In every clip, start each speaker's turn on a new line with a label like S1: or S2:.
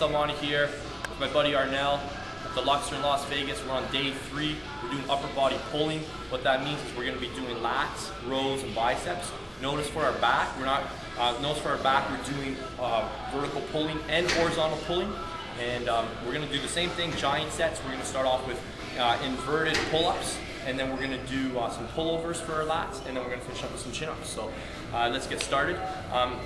S1: Delmonte here with my buddy Arnel at the Luxor in Las Vegas. We're on day three. We're doing upper body pulling. What that means is we're going to be doing lats, rows, and biceps. Notice for our back, we're not. Uh, notice for our back, we're doing uh, vertical pulling and horizontal pulling, and um, we're going to do the same thing. Giant sets. We're going to start off with uh, inverted pull-ups, and then we're going to do uh, some pullovers for our lats, and then we're going to finish up with some chin-ups. So uh, let's get started. Um,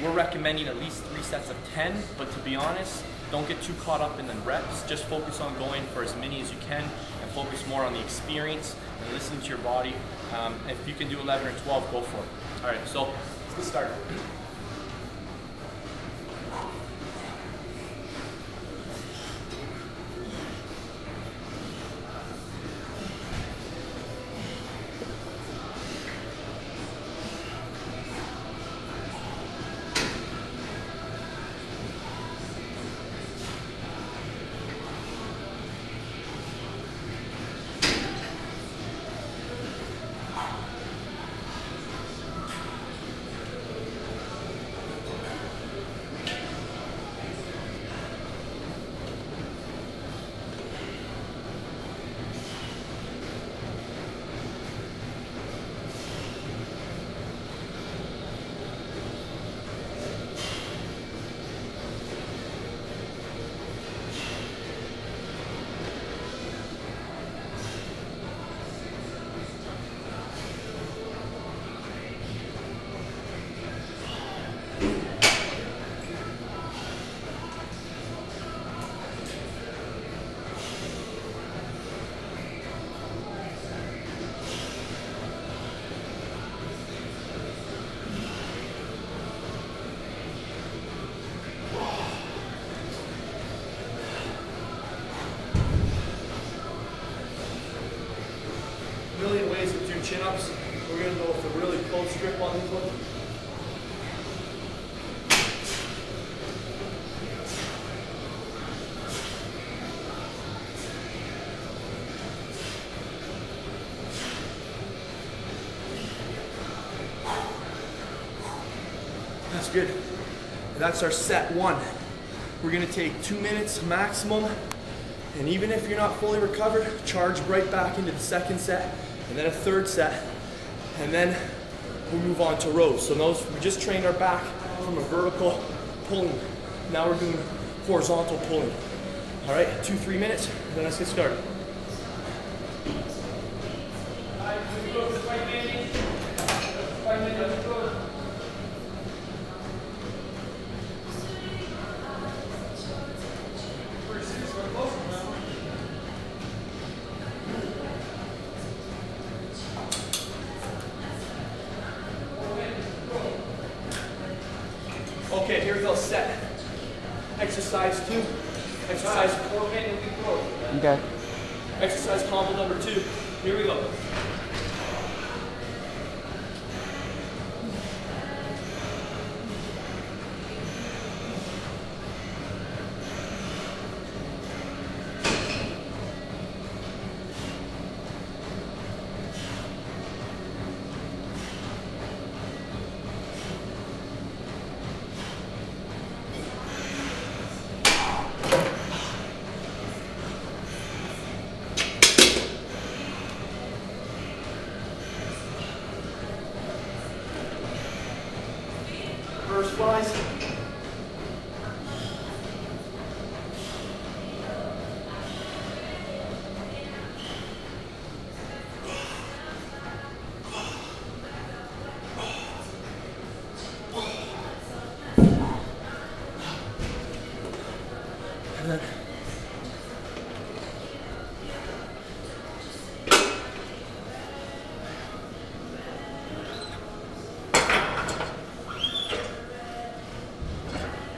S1: we're recommending at least three sets of 10, but to be honest, don't get too caught up in the reps. Just focus on going for as many as you can and focus more on the experience and listening to your body. Um, if you can do 11 or 12, go for it. All right, so let's get started. Go with a really close strip on. That's good. That's our set one. We're gonna take two minutes maximum and even if you're not fully recovered, charge right back into the second set, and then a third set, and then we move on to rows. So those we just trained our back from a vertical pulling. Now we're doing horizontal pulling. All right, two, three minutes, then let's get started. Okay, Exercise two. Exercise
S2: Okay.
S1: Exercise combo number two. Here we go. First. And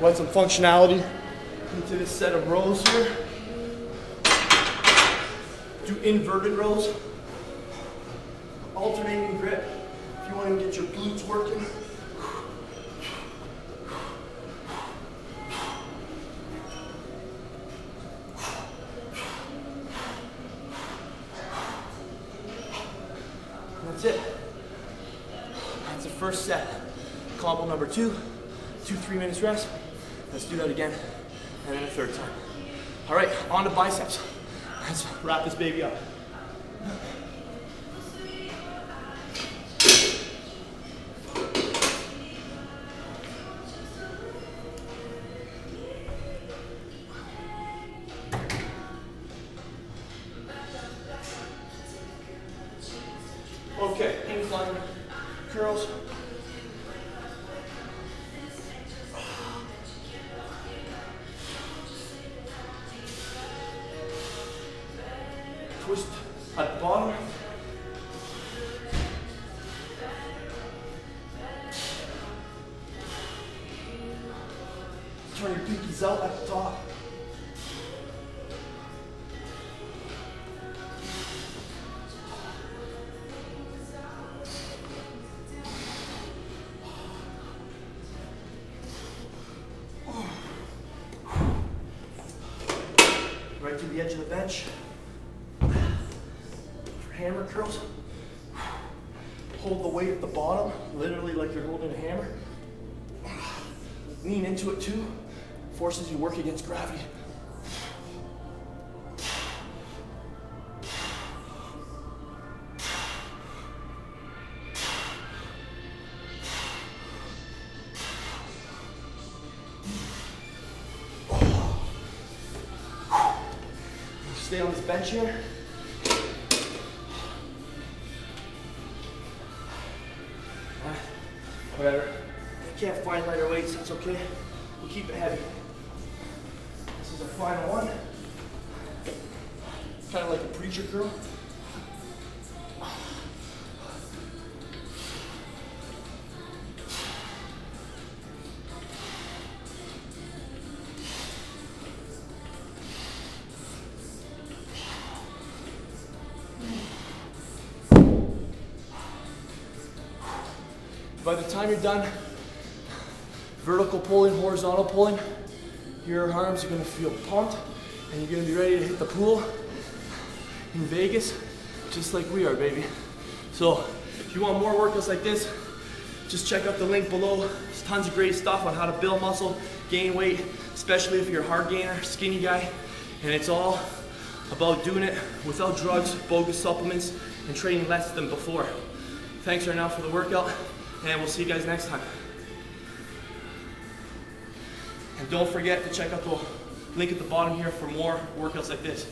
S1: run some functionality into this set of rows here. Do inverted rows. Alternating grip. If you want to get your glutes working. That's it. That's the first set. Combo number two. Two, three minutes rest. Let's do that again. and then a third time. All right, on to biceps. Let's wrap this baby up. Okay, incline curls. Twist at bottom. Turn your pinkies out at the top. Right to the edge of the bench. Hammer curls, hold the weight at the bottom, literally like you're holding a hammer. Lean into it too, forces you work against gravity. Stay on this bench here. Whatever. If you can't find lighter weights, that's okay. We'll keep it heavy. This is the final one. Kind of like a preacher curl. By the time you're done, vertical pulling, horizontal pulling, your arms are gonna feel pumped and you're gonna be ready to hit the pool in Vegas, just like we are, baby. So if you want more workouts like this, just check out the link below. There's tons of great stuff on how to build muscle, gain weight, especially if you're a hard gainer, skinny guy, and it's all about doing it without drugs, bogus supplements, and training less than before. Thanks right now for the workout, and we'll see you guys next time. And don't forget to check out the link at the bottom here for more workouts like this.